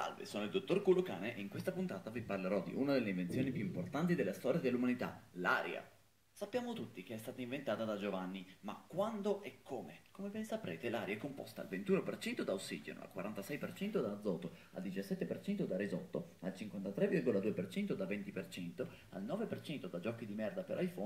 Salve, sono il dottor Culocane e in questa puntata vi parlerò di una delle invenzioni più importanti della storia dell'umanità, l'aria. Sappiamo tutti che è stata inventata da Giovanni, ma quando e come? Come ben saprete, l'aria è composta al 21% da ossigeno, al 46% da azoto, al 17% da risotto, al 53,2% da 20%, al 9% da giochi di merda per iPhone